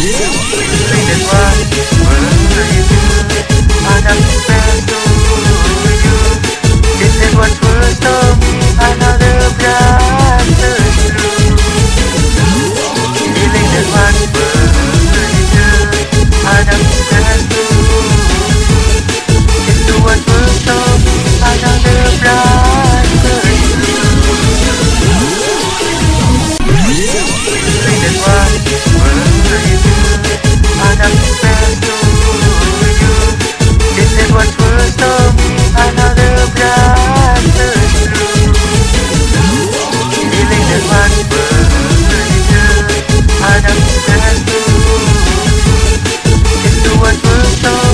Yeah. the door.